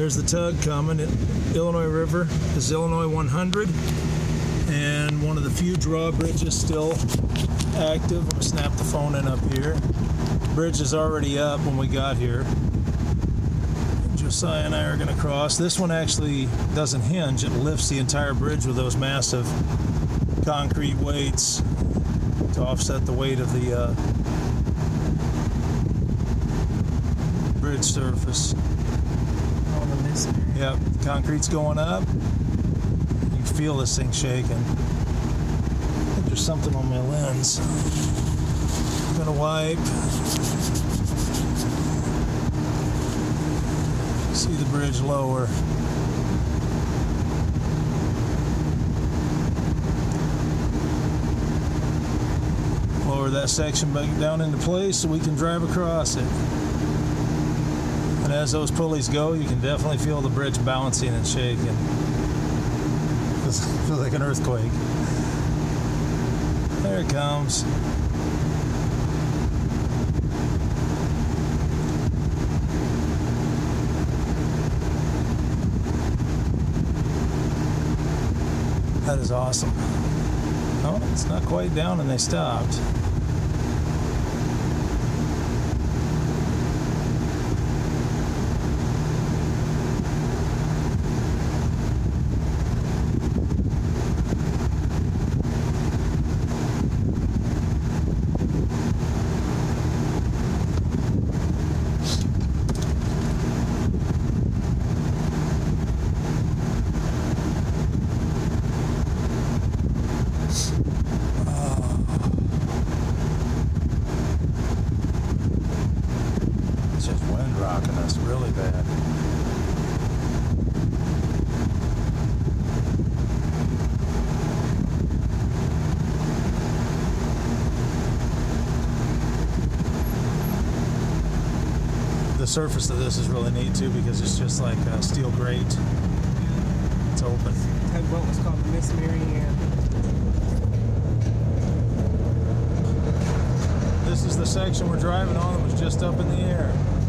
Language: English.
There's the tug coming. It, Illinois River is Illinois 100, and one of the few drawbridges still active. I'm gonna snap the phone in up here. Bridge is already up when we got here. Josiah and I are gonna cross. This one actually doesn't hinge. It lifts the entire bridge with those massive concrete weights to offset the weight of the uh, bridge surface. Mystery. Yep, concrete's going up. You feel this thing shaking. There's something on my lens. I'm gonna wipe. See the bridge lower. Lower that section back down into place so we can drive across it. And as those pulleys go, you can definitely feel the bridge bouncing and shaking. Feels, feels like an earthquake. There it comes. That is awesome. Oh, it's not quite down and they stopped. It's just wind rocking us really bad. The surface of this is really neat too because it's just like a steel grate. It's open. Tugboat was called Miss Marianne. This is the section we're driving on that was just up in the air. There we go.